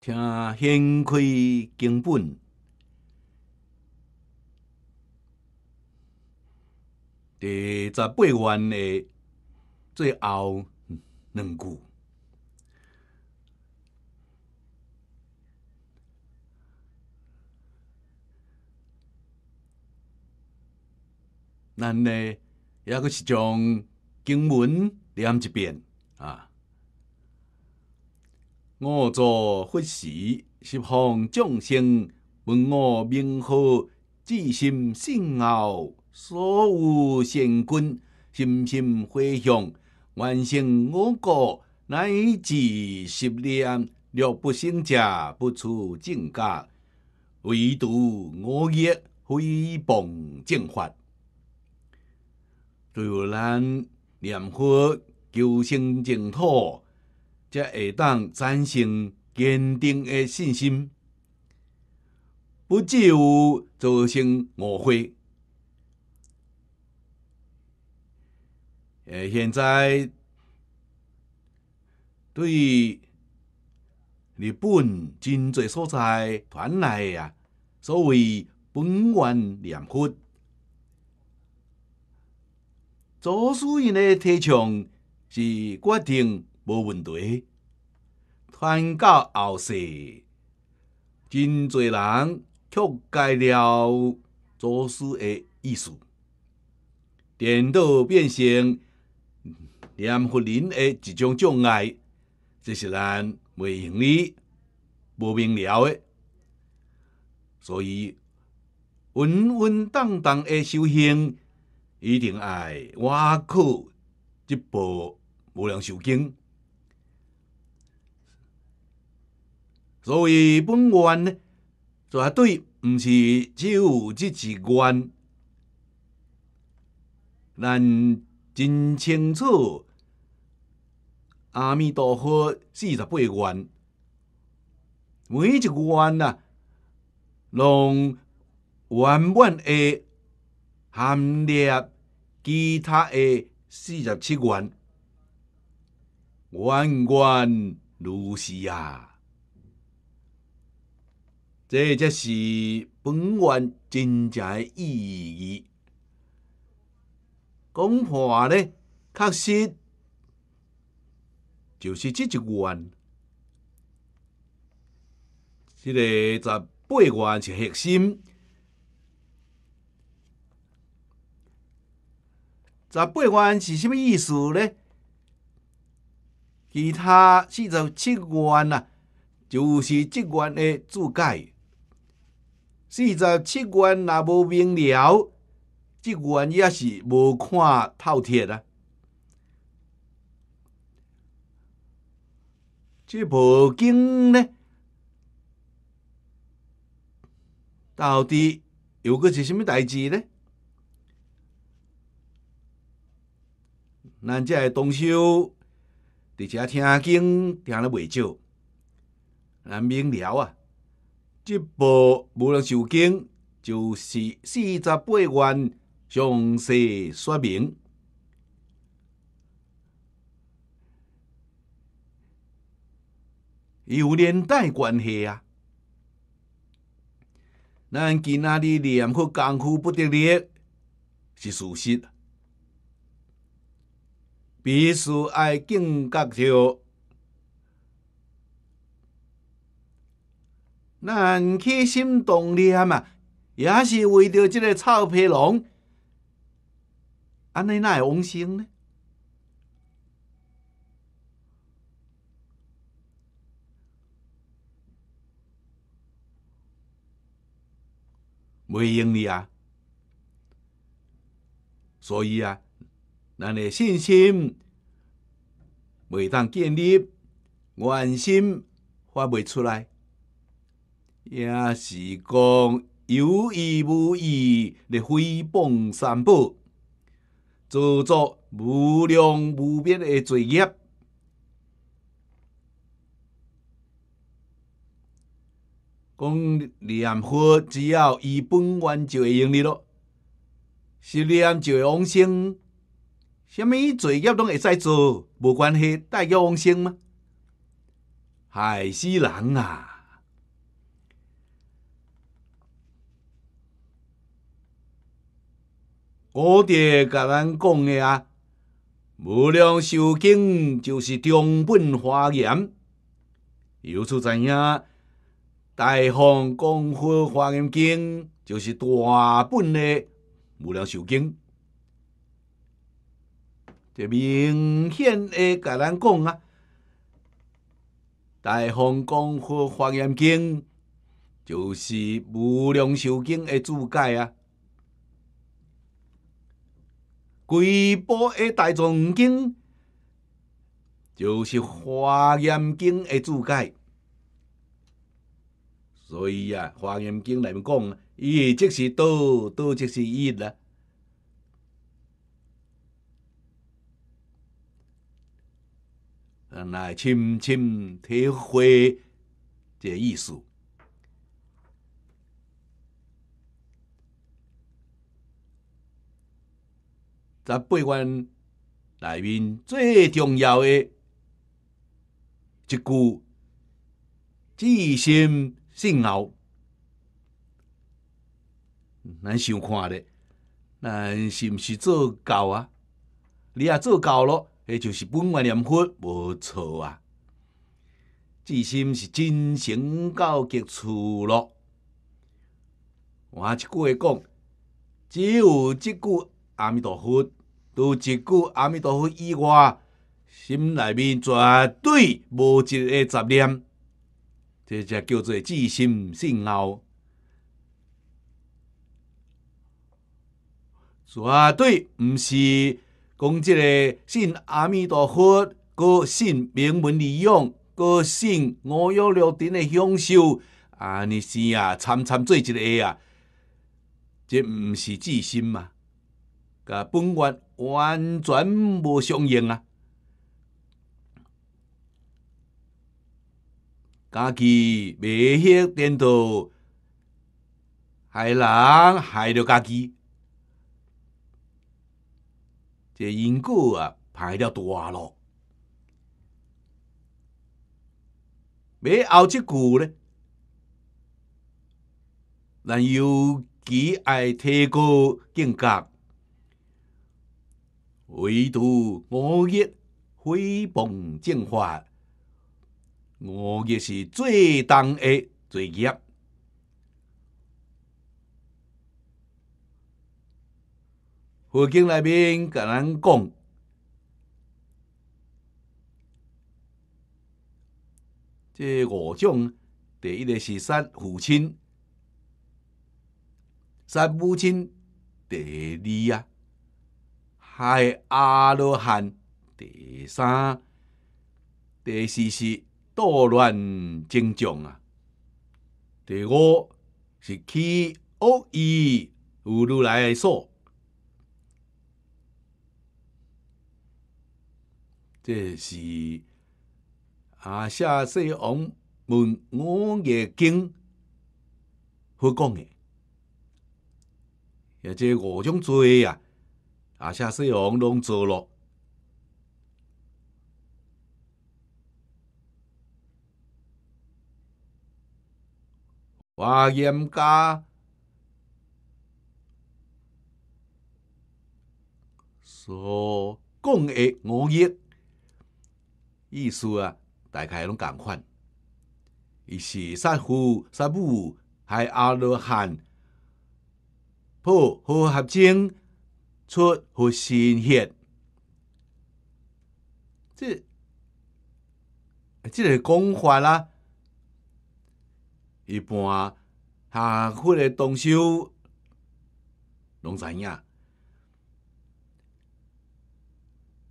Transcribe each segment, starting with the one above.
听掀开经本，第十八愿的最后两句，咱呢，也阁是将经文念一遍。我作佛时，十方众生闻我名号，至心信奥，所有善根深深回向，完成我国乃至十念，若不生者不出正觉，唯独我业诽谤正法。只有咱念佛求生净土。才会当产生坚定的信心，不只有造成误会。诶，现在对日本真侪所在传来啊，所谓本愿念佛，祖师因的提倡是决定。无问题，传到后世，真侪人曲解了祖师的意思，颠倒变成念佛人的一种障碍，这是咱未用理、无明了的。所以，稳稳当当的修行，一定爱挖苦一部无量寿经。所以本愿呢，绝对毋是只有即一愿。咱真清楚，阿弥陀佛四十八愿，每一愿啊，拢圆满的含列其他的四十七愿，愿愿如是啊。这才是本愿真正的意义。讲破呢，确实就是这一愿，这个十八愿是核心。十八愿是什么意思呢？其他四十七愿啊，就是这愿的注解。四十七元若无明了，即愿也是无看透彻啊！这部经呢，到底有个是什物代志呢？咱这同修伫遮听经听了未少，咱明了啊！这部《无量寿经》就是四十八愿详细说明，有连带关系啊！咱今仔日念佛功夫不得力是事实，必须爱警觉着。咱起心动念啊，也是为着这个臭皮囊，安尼哪会往生呢？袂用哩啊！所以啊，咱的信心袂当建立，愿心发袂出来。也是讲有意无意的诽谤三宝，做作无量无边的罪业。讲念佛只要伊本愿就会用哩咯，是念就会往生，什么罪业拢会使做，无关系带叫往生吗？害死人啊！古德甲咱讲的啊，无量寿经就是中本华严，由此知影大方功夫华严经就是大本的无量寿经，这明显的甲咱讲啊，大方功夫华严经就是无量寿经的注解啊。规部的大藏经就是华严经的注解，所以啊，华严经内面讲，一即是道，道即是一啦。来深深体会这意思。在八愿内面最重要的一句“至心信后”，咱想看咧，咱是毋是做到啊？你也做到咯，迄就是本愿念佛无错啊！至心是真诚到极处咯。我一句话讲，只有即句阿弥陀佛。除一句阿弥陀佛以外，心内面绝对无一个杂念，这才叫做至心信后。绝对毋是讲即个信阿弥陀佛，个信名闻利养，个信五欲六尘的享受，啊，尼是啊，参参做一个啊，这毋是至心嘛？甲本源。完全无相应啊！家己未晓颠倒，害人害着家己，这因果啊，排了大咯。尾后一句咧，咱尤其爱提高境界。唯独五业毁谤正法，五业是最重的罪业。佛经内面甲咱讲，这五种，第一个是杀父亲，杀母亲，第二啊。害阿罗汉，第三、第四是捣乱精进啊。第五是起恶意有如来所，这是阿下世王问五业经好讲的，也这五种罪啊。阿下世王拢做咯，华严家所讲的五业意思啊，大概拢共款。伊是杀父杀母，害阿罗汉，破好合精。出乎新血，这这个讲法啦，一般下佛的同修拢知影。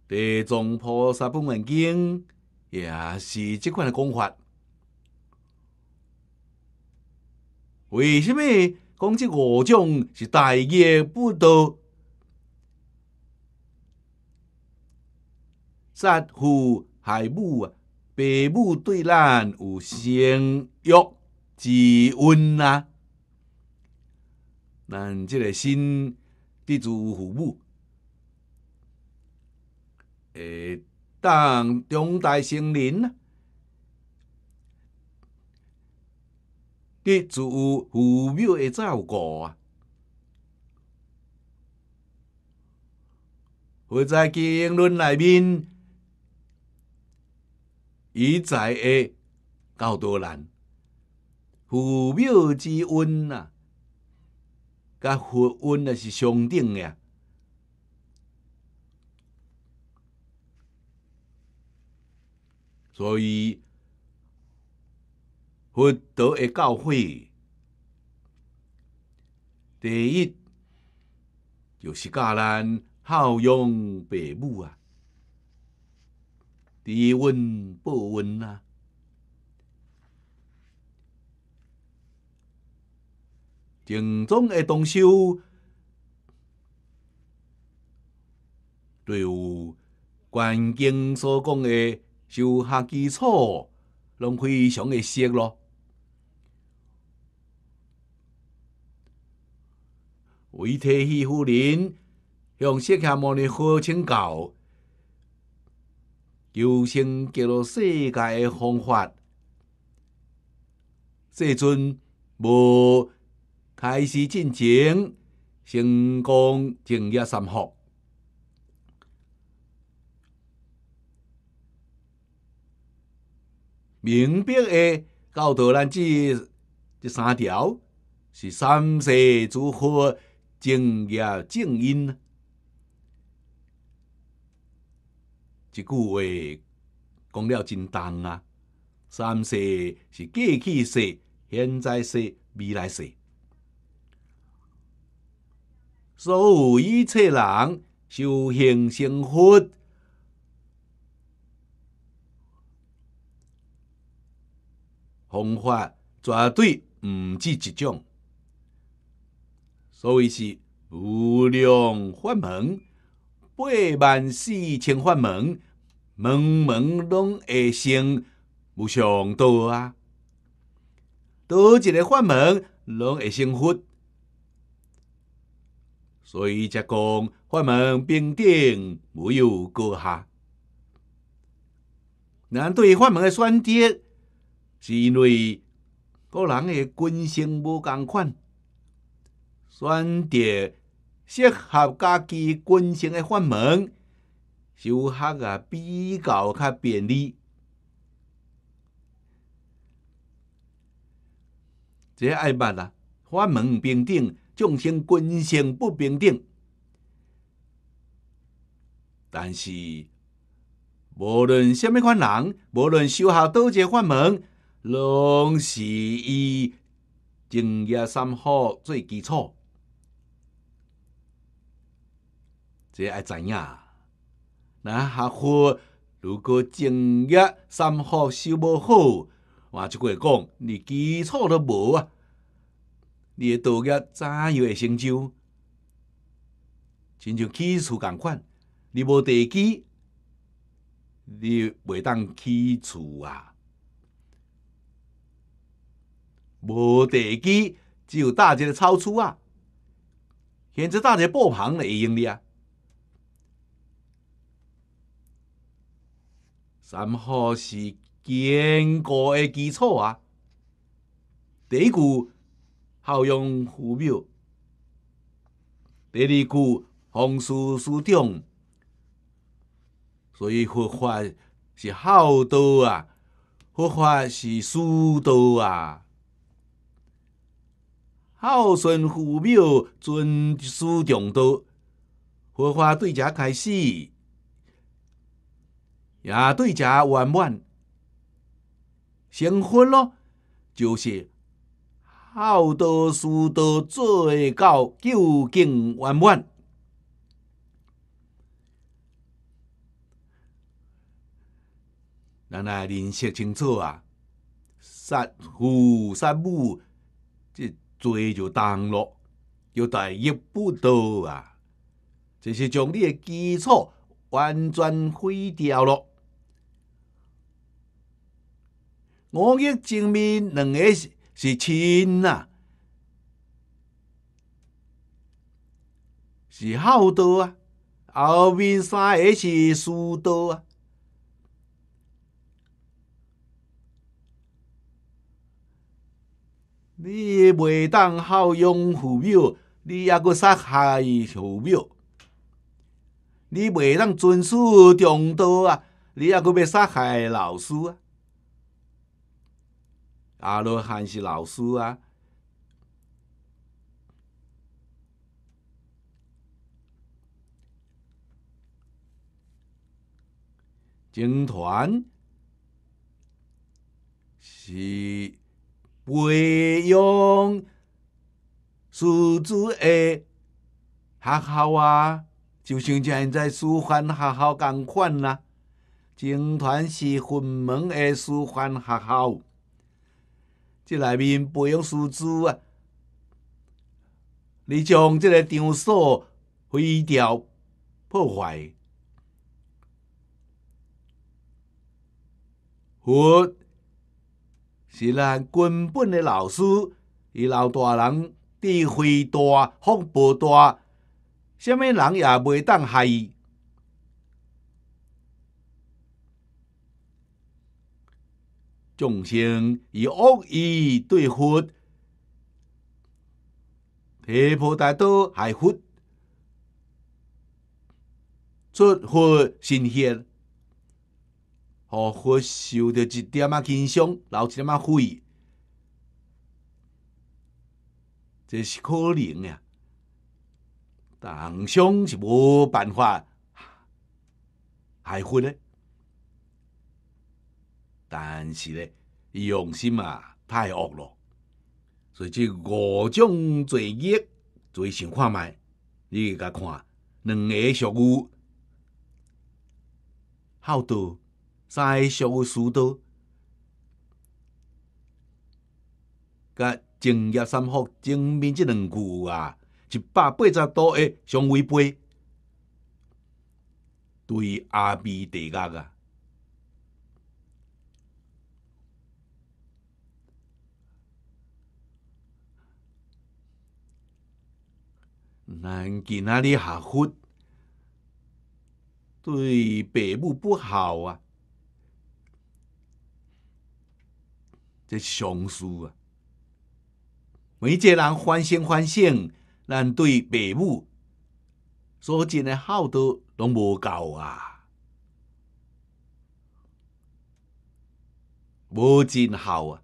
地藏菩萨本愿经也是这款的讲法。为什么讲这五种是大业不道？杀父害母啊，父母对咱有生育之恩啊，咱即个心地主父母，诶，当中大成人啊，地主父母的照顾啊，或在经论内面，以在的高多难，父庙之恩啊，甲佛恩啊是相等的。所以，佛道的教诲，第一就是教咱孝养父母啊，知恩报恩啊。正宗的东修，就有关经所讲的。修学基础，拢非常的熟咯。为提起夫人向释迦牟尼佛请教，求生极乐世界的方法，世尊无开始进前，成功正业三福。明白的教导咱这这三条是三世诸佛正业正因。这句话讲了真重啊！三世是过去世、现在世、未来世，所有一切人修行成佛。方法绝对毋止一种，所以是无量法门，八万四千法门，门门拢会成无上道啊！多一个法门拢会成佛，所以才讲法门平等，无有高下。咱对法门的选择。是因为个人的根性无共款，选择适合家己根性的法门，修学啊比较较便利。这爱捌啊，法门平等，众生根性不平等。但是无论什么款人，无论修学多一法门。拢是以正业三好做基础，这爱知影。那学佛如果正业三好修无好，我就会讲你基础都无啊！你的道业怎样会成就？亲像起厝共款，你无地基，你袂当起厝啊！无地基，只有搭一个草厝啊！现在搭一个布棚就会用的啊！三好是坚固的基础啊！第一句孝养父母，第二句奉事师长，所以佛法是孝道啊，佛法是师道啊。孝顺父母，尊师重道，佛法对家开始，也对家圆满。成婚咯，就是好多事都做到究竟圆满。咱来认识清楚啊，杀父杀母，这。罪就重咯，要第一步到啊，就是将你的基础完全毁掉咯。五亿正面两个是亲呐，是孝道啊，后面三个是师道啊。你袂当孝养父母，你抑阁杀害父母，你袂当遵守中道啊！你还阁要杀害老师啊？阿罗汉是老师啊！经团是培养师资的学校啊，就像现在师范学校共款啦。经团是分门的师范学校，即内面培养师资啊，你将即个场所毁掉、破坏。佛是咱根本的老师，伊老大人智慧大、福报大，什么人也袂当害伊。众生以恶意对佛，提婆达多害佛，出佛心现。互佛受着一点仔轻伤，留一点仔悔，这是可能呀。当伤是无办法害佛的，但是咧，伊用心啊太恶了，所以这五种罪业，做想看卖，你甲看两个俗语，好多。在俗书道，甲正业三福正面这两句啊，一百八十度的相违背，对阿弥地狱啊！咱今仔日下佛对父母不好啊！这相思啊！每一个人反省反省，咱对父母所尽的好都拢无够啊，无尽好啊！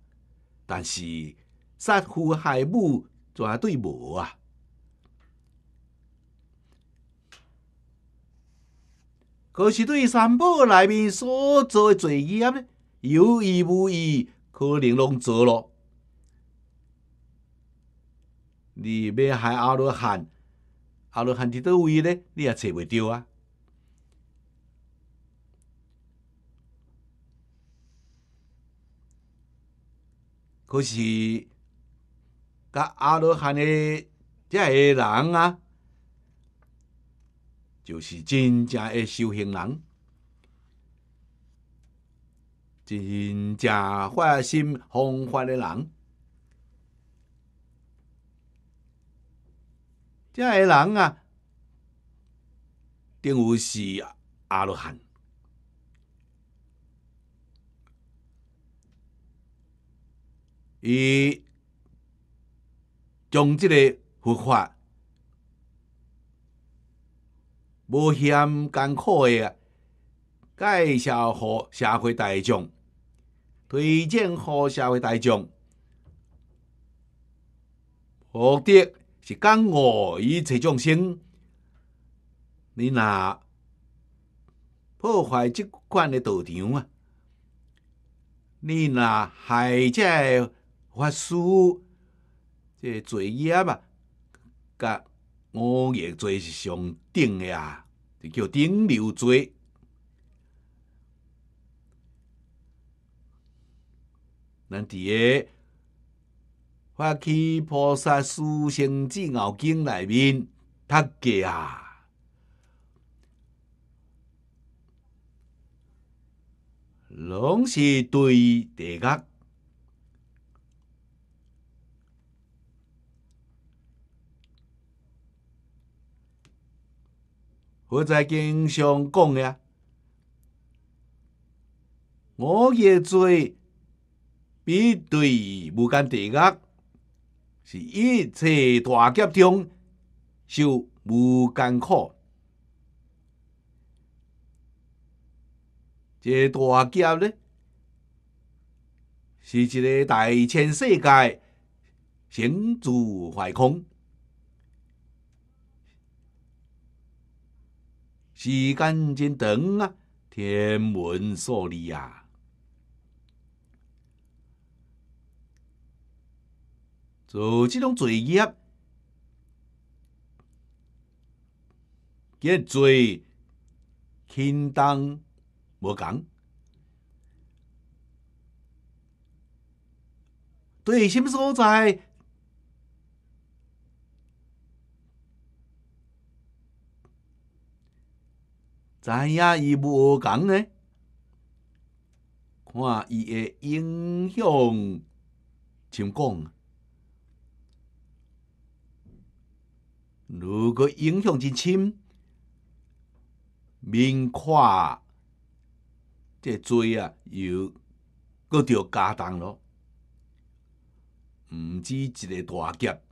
但是杀父害母绝对无啊！可是对三宝内面所做的罪业呢，有意无意。可能拢做咯，你要害阿罗汉，阿罗汉伫倒位咧？你也找袂着啊！可是，甲阿罗汉的这个人啊，就是真正的修行人。真正发心弘法的人，这个人啊，定有是阿罗汉。伊将这个佛法无嫌艰苦的介绍给社会大众。推荐给社会大众，目的是讲恶以这众生，你若破坏即款的道场啊，你若害这法师这罪业吧，甲五业罪是上顶的啊，就叫顶流罪。咱伫个发起菩萨殊胜智奥经内面读过啊，拢是对地狱，我在经上讲呀，我也罪。比对无间地狱是一切大劫中受无间苦，这大劫呢，是一个大千世界行住坏空，时间真长啊，天文数字啊。做即种罪业，嘅罪轻重无共，对什么所在，知影伊无共呢？看伊的影响，像讲。如果影响真深，明看这罪啊，又搁着加重咯。毋止一个大劫，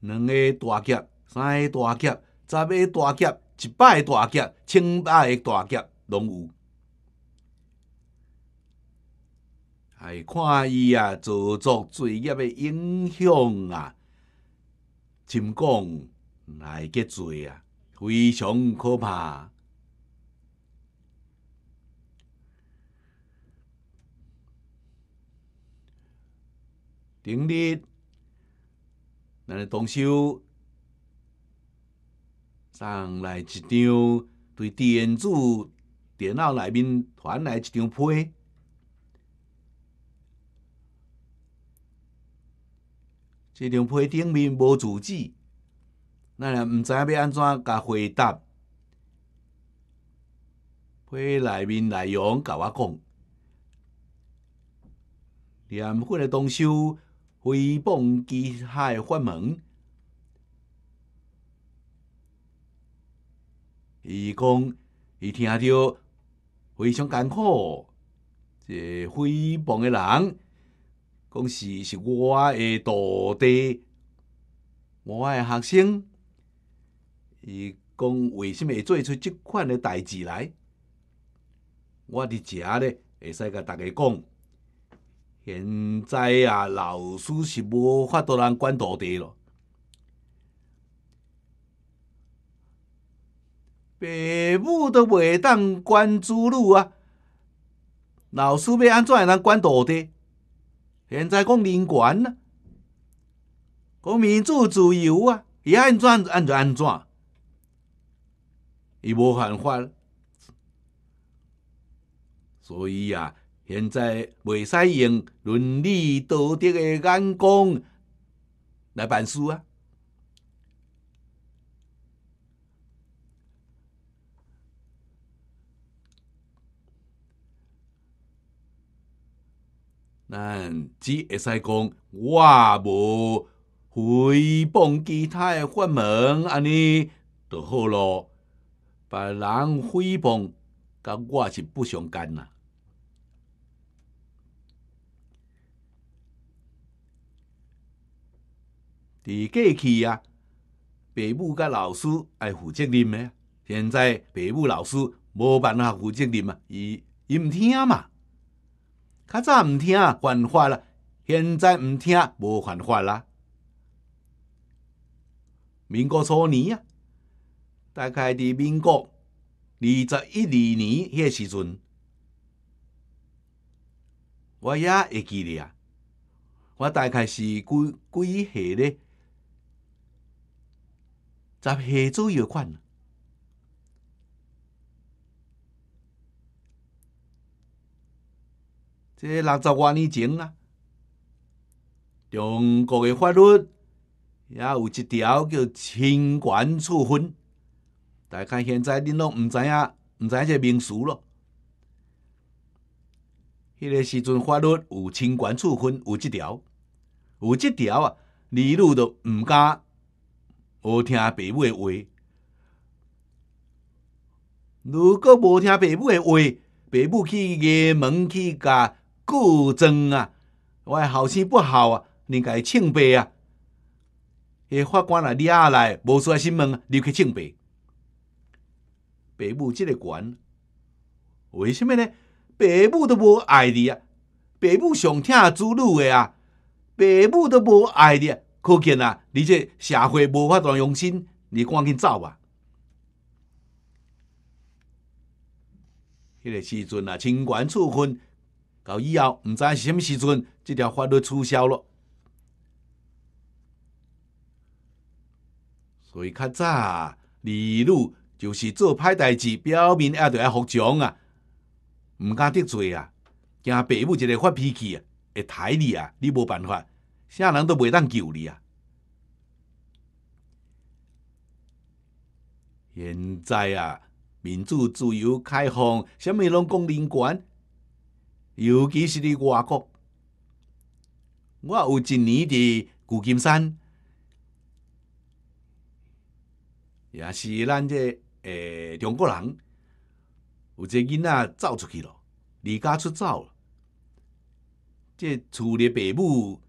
两个大劫，三个大劫，十个大劫，一百个大劫，千百个大劫，拢有。哎看伊啊，做作罪业的影响啊，真讲来个罪啊，非常可怕。顶日，咱同修送来一张对电子电脑内面传来一张批。这张批顶面无字迹，咱也毋知影要安怎甲回答。批内面内容甲我讲，念粉的东修诽谤机海法门，伊讲伊听着非常艰苦，这诽谤的人。讲是是我的徒弟，我的学生，伊讲为什么会做出即款的代志来？我伫遮咧会使甲大家讲，现在啊，老师是无法度人管徒弟咯。爸母都袂当管子女啊，老师要安怎会当管徒弟？现在讲人权啊，讲民主自由啊，伊安怎安就安怎，伊无犯法，所以啊，现在袂使用伦理道德的眼光来办事啊。咱只会使讲，我无诽谤其他的法门，安尼就好咯。别人诽谤，甲我是不相干呐。伫过去啊，爸母甲老师爱负责任的，现在爸母老师无办法负责任啊，伊伊毋听嘛。较早毋听犯法啦，现在毋听无犯法啦。民国初年啊，大概伫民国二十一二年迄时阵，我也会记咧啊。我大概是几几岁咧？十岁左右款。这六十多年前啊，中国的法律也有一条叫侵权处分，大概现在恁拢毋知影，毋知影这名词咯。迄个时阵法律有侵权处分，有即条，有即条啊，儿女都毋敢无听爸母的话。如果无听爸母的话，爸母去衙门去甲。故证啊，我后生不好啊，你该请白啊。迄法官来抓来，无出来审问，你去请白。爸母即个权。为什么呢？爸母都无爱你啊！爸母上疼子女的啊！爸母都无爱你，可见啊，你这社会无法度用心，你赶紧走吧。迄个时阵啊，清官处分到以后，毋知是虾物时阵，即条法律取消了。所以较早，李女就是做歹代志，表面还着爱服从啊，毋敢得罪啊，惊爸母一个发脾气啊，会刣你啊，你无办法，啥人都袂当救你啊。现在啊。民主、自由、开放，啥物拢讲人权，尤其是伫外国。我有一年伫旧金山，也是咱这诶中国人，有一个囡仔走出去了，离家出走了。这厝里爸母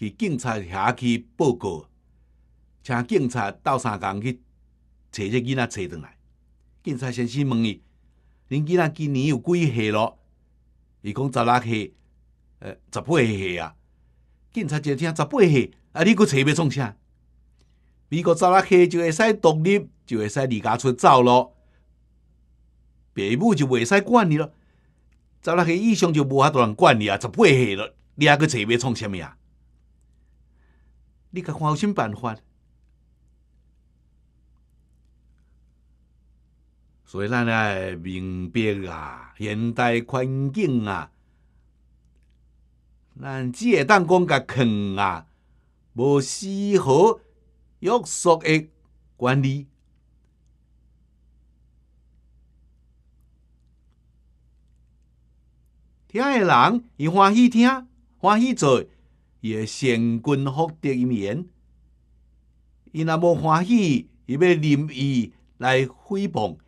去警察遐去报告，请警察斗三工去找这囡仔找转来。警察先生问伊：“恁囡仔今年有几岁咯？”伊讲十六岁，呃，十八岁啊。警察就听十八岁，啊，你搁找要创啥？美国十六岁就会使独立，就会使离家出走咯。爸母就袂使管你咯。十六岁以上就无法度人管你啊。十八岁了，你还搁找要创啥物啊？你甲看有啥办法？所以咱来明白啊，现代环境啊，咱只会当讲甲劝啊，无丝毫约束的管理。听的人伊欢喜听，欢喜做，伊会善君福德一面；伊若无欢喜，伊要任意来诽谤。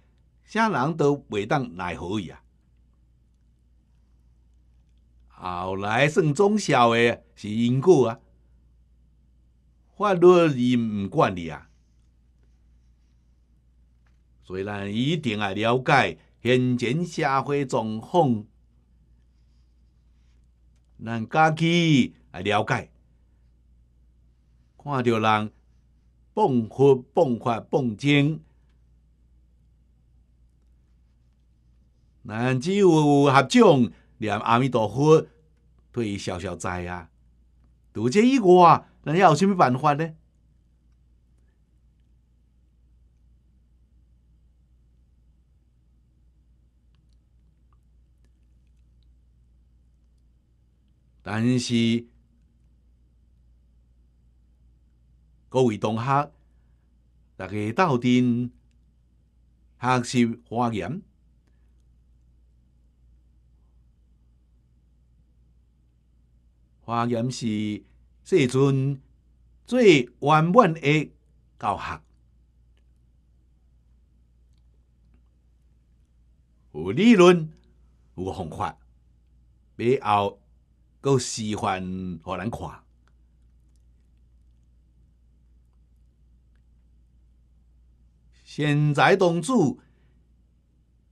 啥人都袂当奈何伊啊！后来算忠孝的是因果啊，法律伊毋管你啊。所以咱一定要了解现前社会状况，咱家己来了解，看到人放佛、放法、放精。咱只有合掌念阿弥陀佛，对伊消消灾啊！除这以外，咱还有啥物办法呢？但是各位同学，大家斗阵学习华严。华严是世尊最圆满的教学，有理论，有方法，背后够示范互咱看。现在同主，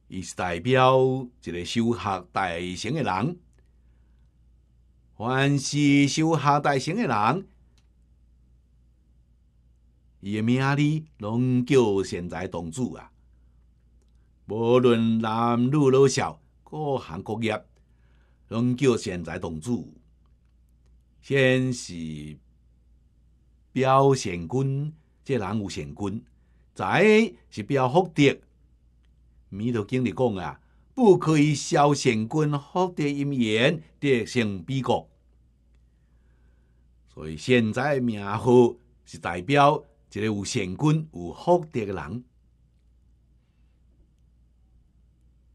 伊是代表一个修学大成的人。凡是修学大成的人，伊的名字拢叫现在同主啊。无论男女老少，各行各业，拢叫现在同主。先是表贤君，这人有贤君；再是表福德。弥陀经里讲啊，不可以消善根福德因缘，得成彼国。所以现在名号是代表一个有善根、有福德的人，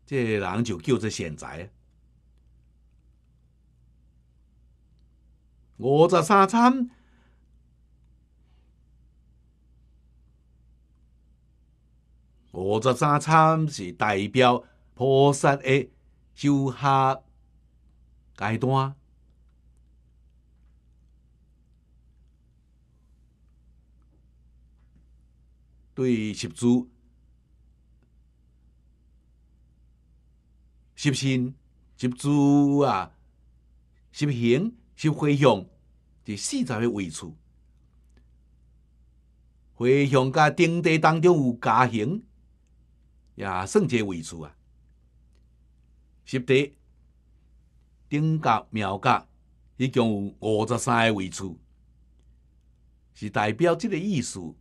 这人就叫做现在。五十三参，五十三参是代表菩萨的修下阶段。对十祖习心、习住啊、习行、习回向，这四十个位处。回向甲顶地当中有加行，也算一个位处啊。十地顶甲庙甲，一共有五十三个位处，是代表即个意思，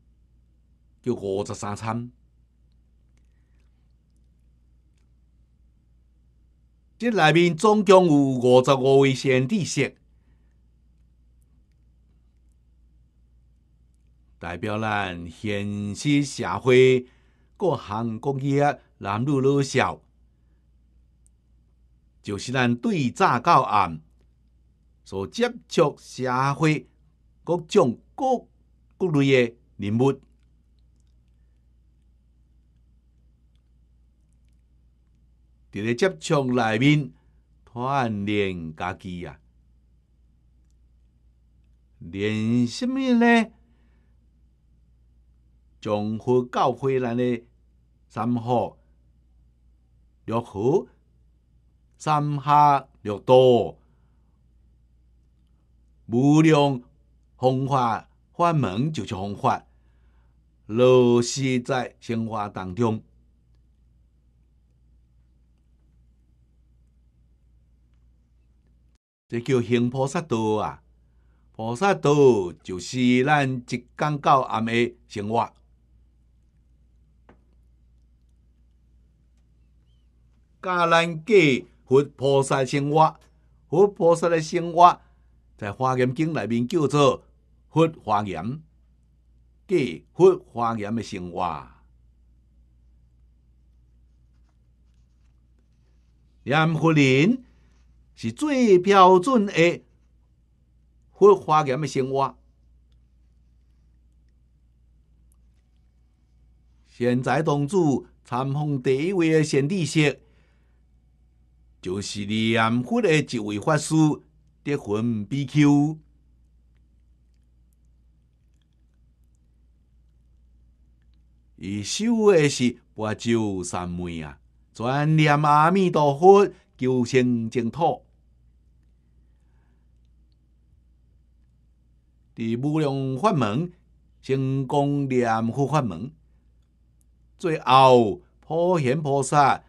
叫五十三参。即内面总共有五十五位先知识，代表咱现实社会各行各业男女老少，就是咱对早到暗所接触社会各种各各类的人物。伫咧接触内面锻炼家己啊，练什么呢？从佛教会咱的三好、六合、三下六道、无量方法法门，就是方法落实在生活当中。这叫行菩萨道啊！菩萨道就是咱一天到暗的生活。教咱过佛菩萨生活，佛菩萨的生活在华严经内面叫做佛华严，过佛华严的生活。念佛人。是最标准的佛华严的生活。现在同主参访第一位的先知识，就是念佛的一位法师德云比丘。伊修的是八咒三昧啊，专念阿弥陀佛。求生净土，伫无量法门成功念佛法门，最后普贤菩萨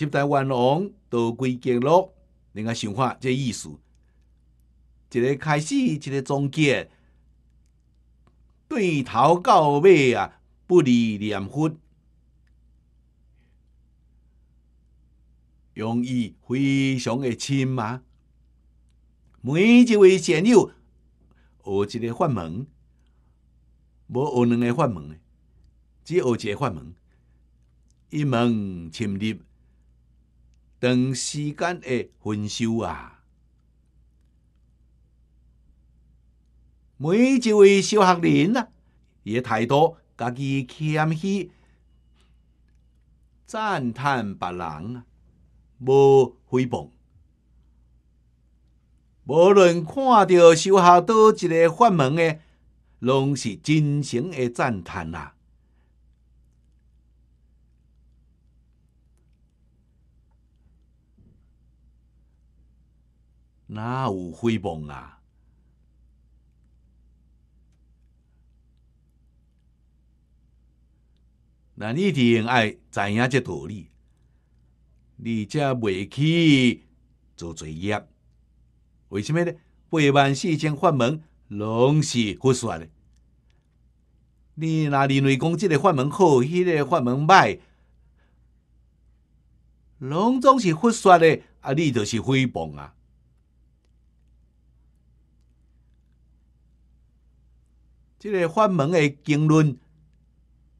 十大愿王都归结落，你个想法这意思，一个开始，一个终结，对头到尾啊，不离念佛。用意非常的深嘛，每一位善友学一个法门，无学两个法门只学一个法门，一门深入，长时间的分手啊。每一位小学人啊，伊态度家己谦虚，赞叹别人啊。无诽谤，无论看到修下倒一个法门的，拢是真诚的赞叹啊。哪有诽谤啊？那你一定爱知影这道理。你则未去做作业，为什么呢？八万四千法门拢是佛说的。你若认为讲即个法门好，迄个法门歹，拢总是佛说的，啊，你就是诽谤啊！即个法门的经论，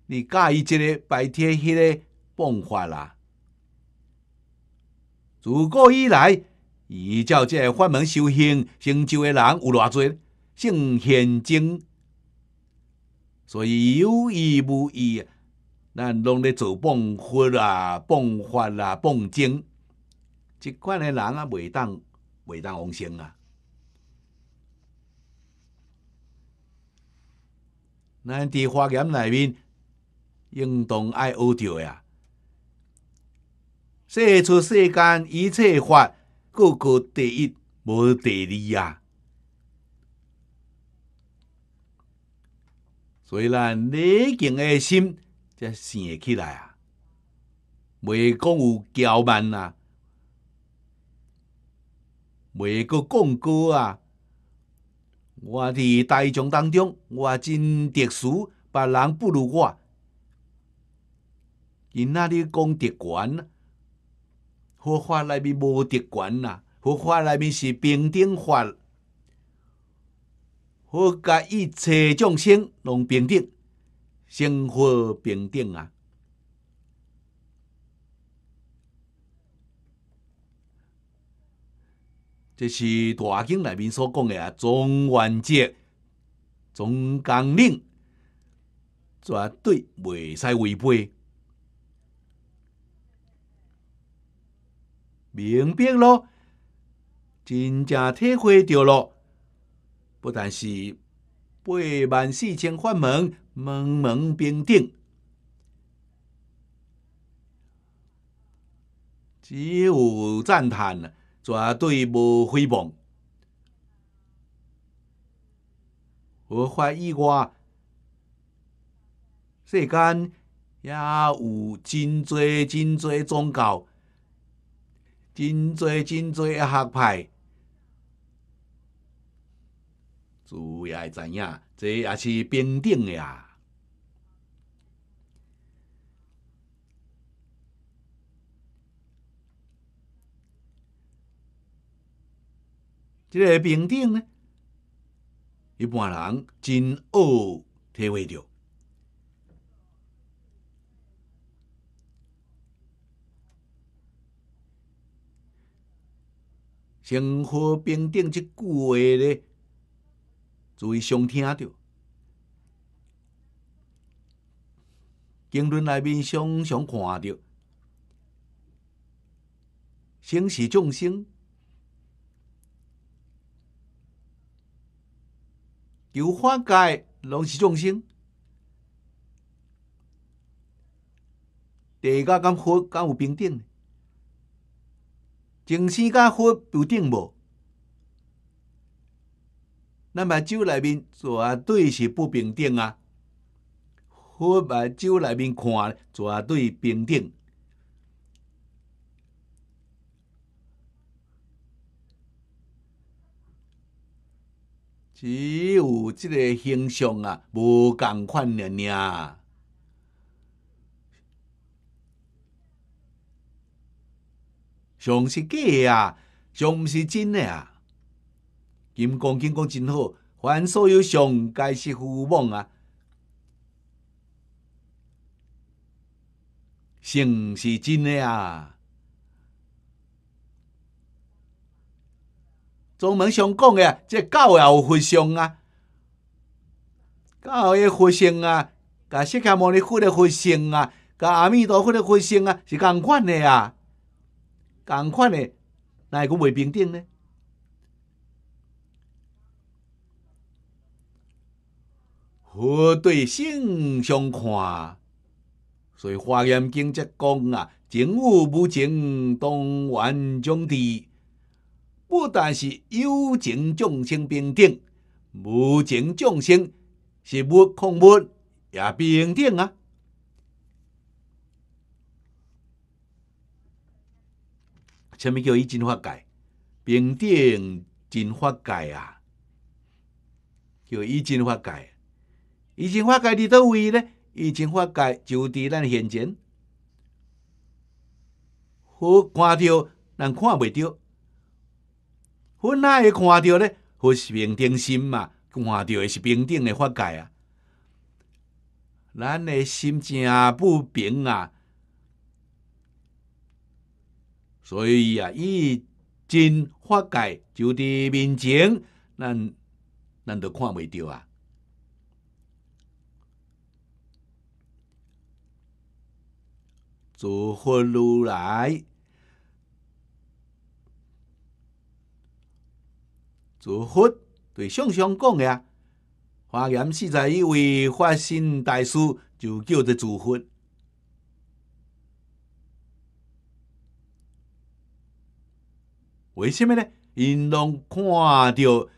你介意即个白天迄个方法啦？自古以来，依照这个法门修行成就的人有偌多，圣贤经，所以有意无意，咱拢咧做谤佛啊、谤法啊、谤经，即款的人啊，袂当袂当往生啊。咱伫华严内面，应当爱学着呀。说出世间一切法，个个第一无第二啊！所以咱礼敬的心才生起来啊，袂讲有骄慢啊，袂个讲过啊。我伫大众当中，我真特殊，别人不如我。因那里讲特权，佛法内面无特权呐，佛法内面是平等法，佛甲一切众生拢平等，生活平等啊。这是大经内面所讲的啊，总原则、总纲领，绝对袂使违背。明白咯，真正体会着咯，不但是八万四千法门，门门平等，只有赞叹。绝对无诽谤。佛法以外，世间也有真多真多宗教，真多真多学派，主要知影，这也是平等的啊。这个平等呢，一般人真恶体会着。生活平等这句话咧，注意常听着。经论内面常常看到，生是众生。求法界拢是众生，地甲敢佛敢有平等？众生甲佛有等无？咱目睭内面绝对是不平等啊！佛目睭内面看绝对平等。只有即个形象啊，无共款尔尔。上是假的啊，上毋是真诶啊。金刚经讲真好，凡所有相，皆是虚妄啊。性是真诶啊。宗门上讲诶，即狗也有佛像啊，狗诶佛像啊，甲释迦牟尼佛诶佛像啊，甲阿弥陀佛诶佛像啊，是共款诶啊，共款诶，哪会阁袂平等呢？佛对性相看，所以华严经则讲啊，情有无情，当愿将地。不但是有情众生平等，无情众生是物空物也平等啊！什么叫以真法界？平等真法界啊！叫以真法界。以真法界伫倒位呢？以真法界就伫咱现前，好看到，咱看袂到。阮哪会看到咧？佛是平等心嘛，看到的是平等的法界啊。咱的心正不平啊，所以啊，以真法界就伫面前，咱咱都看袂到啊。诸佛如来。诸佛对上上讲的啊，华严四十一位法身大师就叫做诸佛。为什么呢？因拢看到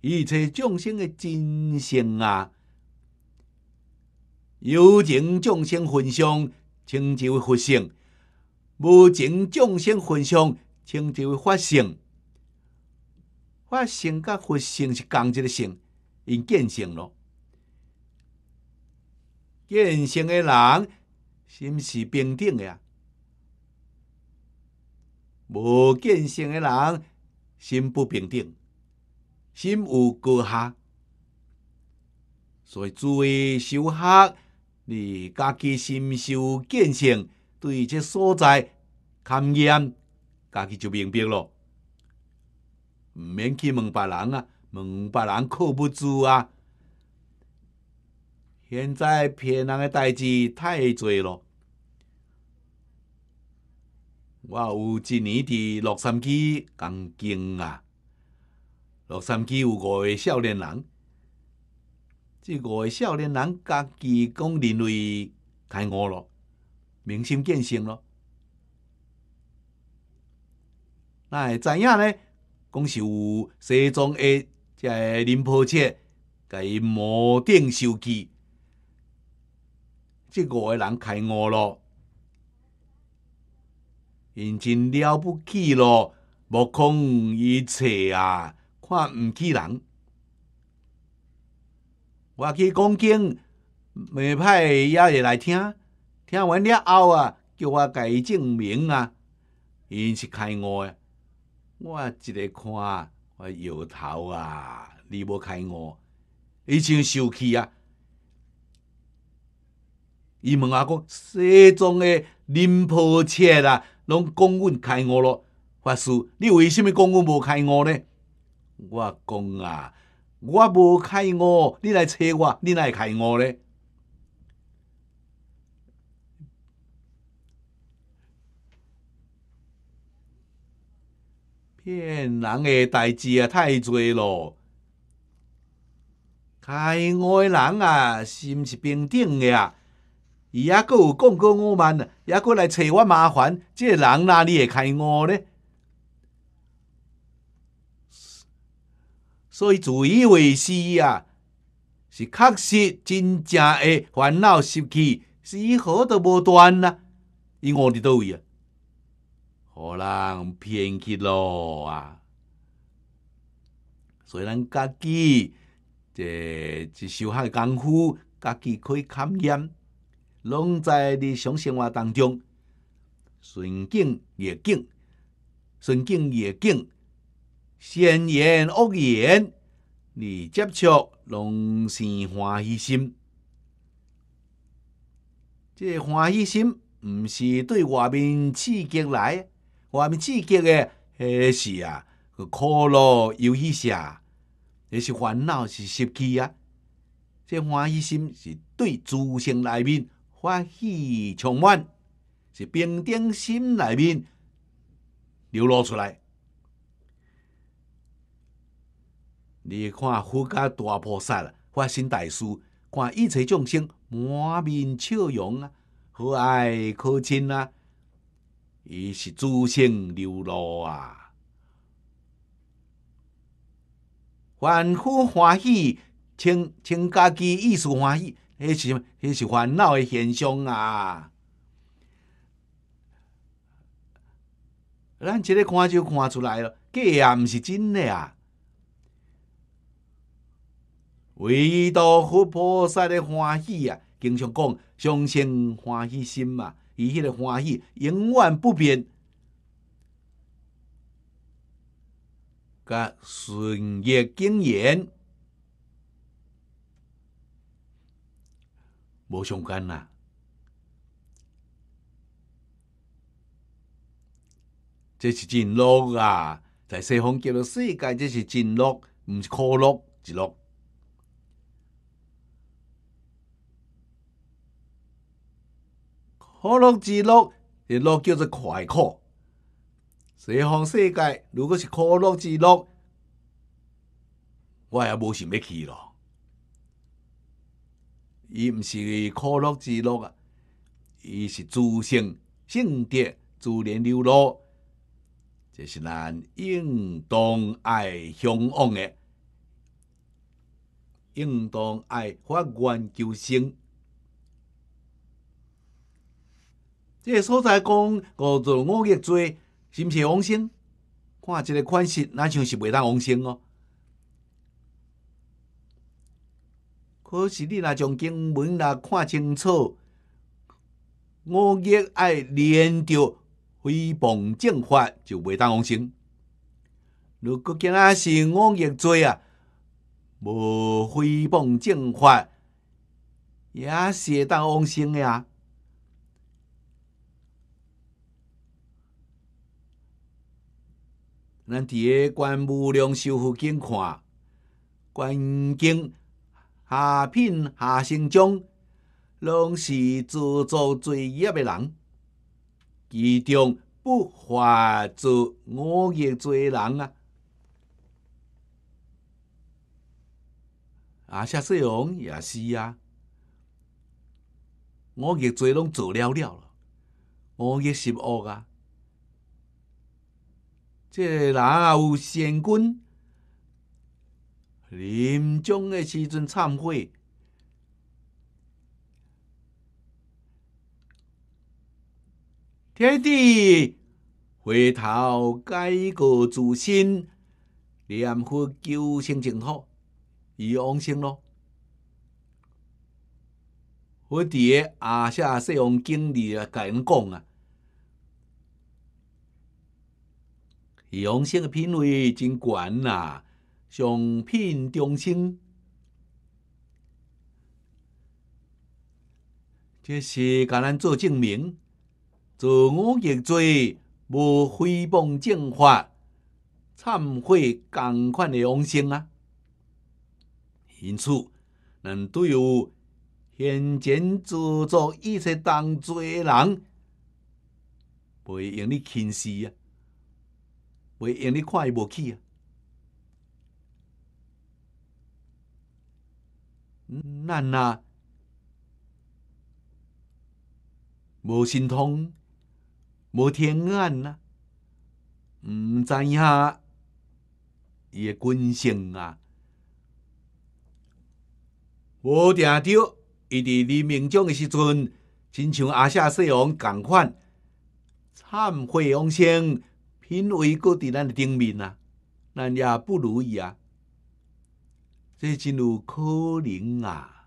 一切众生的真性啊！有情众生分享，称之为佛性；无情众生分享，称之为法性。法性甲佛性是共一个性，因见性咯。见性的人心是平等的啊，无见性的人心不平等，心有高下。所以诸位修学，你家己心受见性，对这所在勘验，家己就明白咯。毋免去问别人啊，问别人靠不住啊。现在骗人的代志太多咯。我有一年伫洛杉矶讲经啊，洛杉矶有五个少年人，这五个少年人家己讲认为开悟咯，明心见性咯，那会知影呢？讲是有西藏的这林婆切，甲伊摩顶受记。这五个人开悟咯，因真了不起咯，目空一切啊，看毋起人。我去讲经，未歹也会来听，听完了后啊，叫我甲伊证明啊，因是开悟诶。我一个看，我摇头啊，你无开我，已经受气啊。伊问我讲，西藏的林婆切啦，拢讲阮开悟咯。法师，你为什么讲阮无开悟呢？我讲啊，我无开悟，你来找我，你来开悟呢？骗人的代志啊，太多咯！开悟的人啊，心是平等的啊。伊还阁有讲过我们呢，还阁来找我麻烦，即这人哪里会开悟呢？所以自以为是啊，是确实真正的烦恼习气，丝毫都无断啊。伊悟伫倒位啊？互人骗去咯啊！所以咱家己这一修下功夫，家己可以勘验。拢在日常生活当中，顺境逆境，顺境逆境，善言恶言，你接触拢生欢喜心。这欢喜心毋是对外面刺激来，外面刺激的迄是啊，苦乐、游戏下，迄是烦恼是习气啊。这欢喜心是对自性内面。欢喜充满，是平等心内面流露出来。你看佛家大菩萨、发心大师，看一切众生满面笑容啊，和蔼可亲啊，伊是自性流露啊，欢呼欢喜，请请家己意思欢喜。迄是迄是烦恼的现象啊！咱即个看就看出来了，假也毋是真的啊！唯独佛菩萨的欢喜啊，经常讲相信欢喜心嘛，伊迄个欢喜永远不变，甲顺业经验。无相干呐，这是真乐啊！在西方叫做世界，这是真乐，毋是苦乐是乐。可乐之乐，一乐叫做快乐。西方世界如果是可乐之乐，我也无想要去咯。伊毋是可乐之乐啊，伊是自性性德自然流露，这是咱应当爱向往的，应当爱发愿求生。这个所在讲五做五业罪，是毋是往生？看即个款式，哪像是袂当往生哦？可是你若从经文来看清楚，五业爱连着诽谤正法，就袂当往生。如果今仔是五业罪啊，无诽谤正法，也是会当往生的啊。咱伫个观无量寿佛经看，观经下品下生中，拢是自作罪业的人，其中不乏做五业罪人啊！啊，下世荣也是啊，五业罪拢做了了，五业十恶啊！这人也有善根，临终的时阵忏悔，天地回头改过自新，念佛求生净土，以往生咯。我伫个阿下西王经历啊，甲因讲啊。养生的品位真悬呐，上品中生，这是甲咱做证明，做五业罪无诽谤正法，忏悔共款的养生啊。因此，咱对有现前自作一切当罪人，袂用你轻视啊。会用你看伊无起啊！咱啊，无心通，无天眼呐，毋知影伊诶根性啊！无定着伊伫黎明中诶时阵，亲像阿夏世王共款，忏悔往生。品位搁伫咱的顶面啊，咱也不如意啊，这真有可能啊。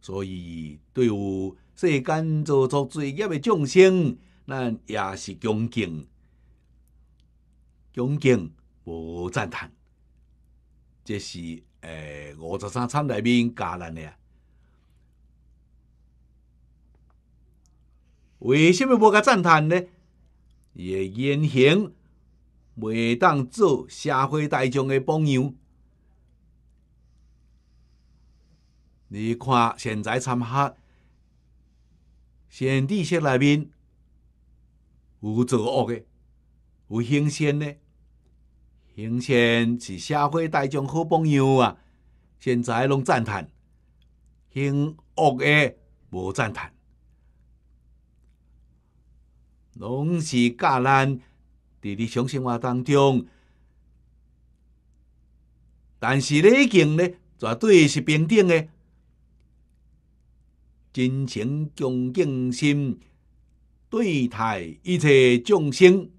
所以对有世间做作罪业的众生，咱也是恭敬，恭敬无赞叹。这是诶五十三参内面教咱的啊。为什么无甲赞叹呢？伊诶言行袂当做社会大众诶榜样。你看现在参学，先知识内面有作恶诶，有行善诶，行善是社会大众好榜样啊！现在拢赞叹，行恶诶无赞叹。拢是教咱伫日常生活当中，但是礼敬呢，绝对是平等的，真诚恭敬心对待一切众生，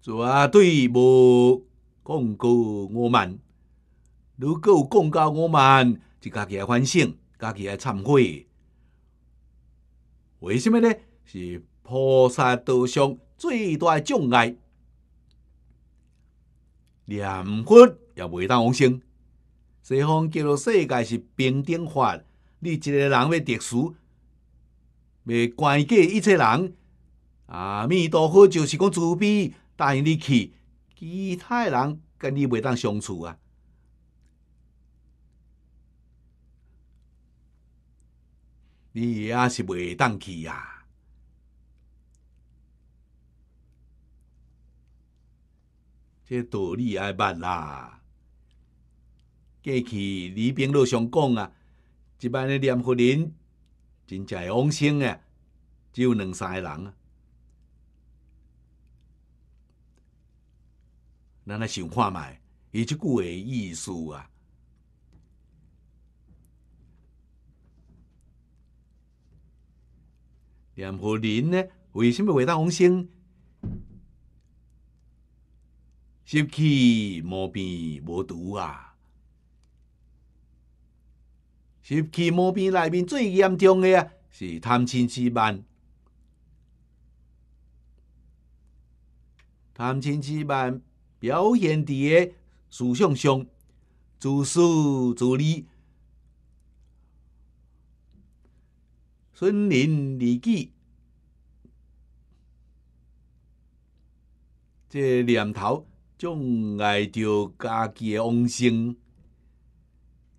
绝对无讲过我慢。如果有讲到我慢，就家己来反省，家己来忏悔。为什么呢？是菩萨道上最大的障碍。念佛也袂当往生。西方叫做世界是平等法，你一个人要特殊，要关过一切人。阿弥陀佛就是讲慈悲，答应你去，其他人跟你袂当相处啊。你也是袂当去呀？这道理爱捌啦。过去李炳路上讲啊，一班的念佛人真正会往生诶，只有两三个人啊。咱来想看觅伊即句诶意思啊。念佛人呢，为什么会当往生？习气无病无毒啊！习气无病内面最严重的啊，是贪嗔痴慢。贪嗔痴慢表现伫个思想上，自私自利，损人利己，这念头。障碍着家己的往生，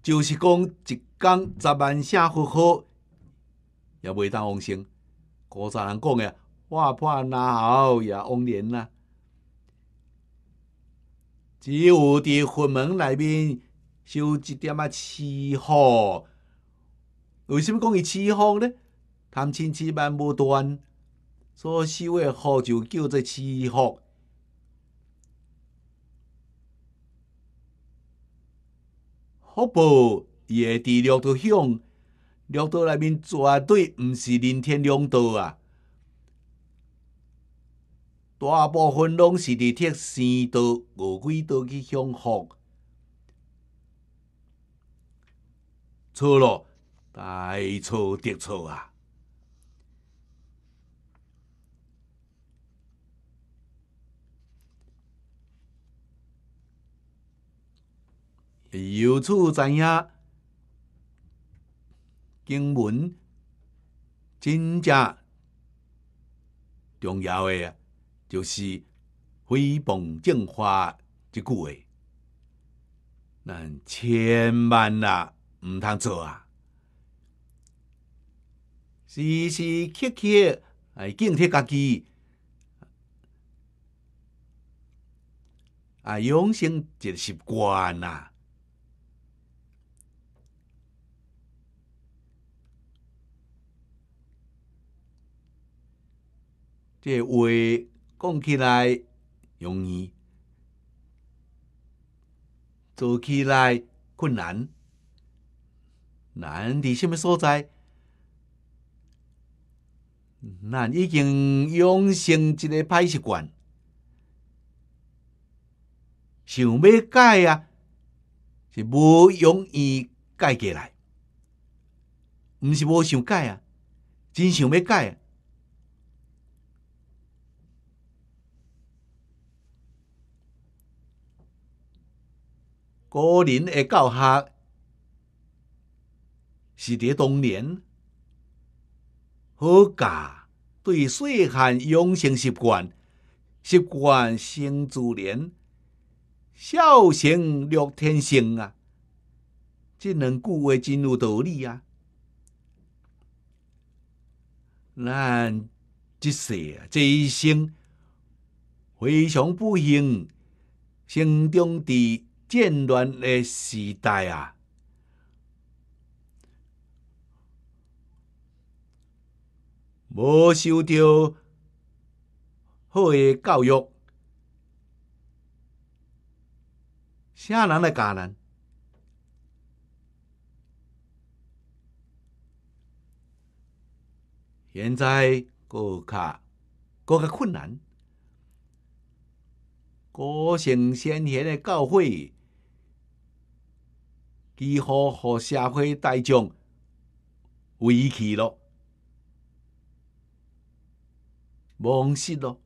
就是讲一工十万声佛号，也袂当往生。古早人讲诶，画破那好也往年啦。只有伫佛门内面修一点仔痴福，为什么讲伊痴福呢？贪嗔痴慢无断，所修诶福就叫做痴福。福报伊会伫六道享，六道内面绝对毋是人天两道啊！大部分拢是伫铁三道、五鬼道去享福，错咯，大错特错啊！由此知影，经文真正重要的，就是诽谤正法即句话，咱千万啊毋通做啊！时时刻刻来警惕家己，啊，养成一个习惯啊！这话讲起来容易，做起来困难。难伫什么所在？咱已经养成一个歹习惯，想要改啊，是无容易改过来。毋是无想改啊，真想要改啊。古人的教学是伫当年好教，对细汉养成习惯，习惯生自然，孝成乐天性啊！即两句话真有道理啊！咱即世啊，这一生非常不幸，生长伫。战乱的时代啊，无受到好的教育，啥人来教咱？现在更加更加困难，古圣先贤的教诲。几乎和社会大众遗弃了、忘失了。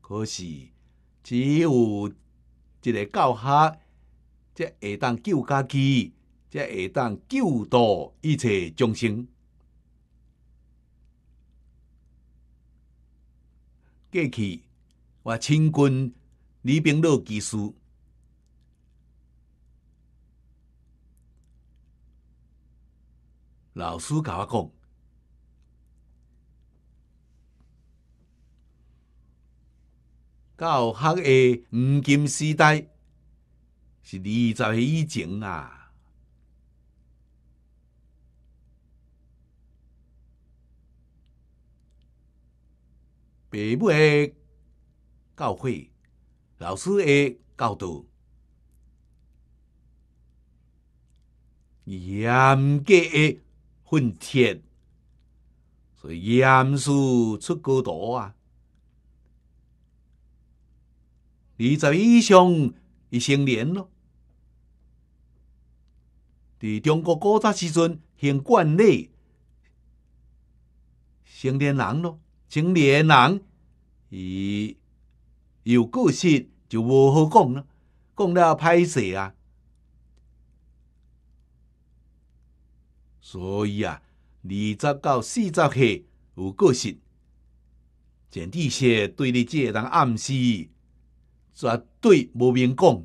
可是，只有一个教学，才会当救家己，才会当救度一切众生。过去。我亲近李炳乐技师，老师甲我讲，教学的黄金时代，是二十岁以前啊。父母的教诲，老师的教导，严格的训贴，所以严肃出高徒啊！二十以上已成年咯，伫中国古早时阵行惯例，成年人咯。成年人，伊有故事就无好讲了，讲了歹势啊。所以啊，二十到四十岁有故事，前提是对你即个人暗示，绝对无明讲。